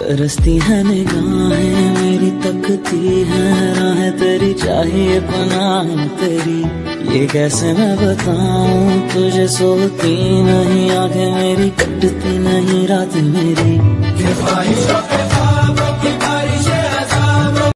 तरसती है निगाहें, मेरी तकती है, राह तेरी चाहिए पनाह तेरी। ये कैसे मैं बताऊँ, तुझे सोती नहीं आगे मेरी कटती नहीं, रात मेरी।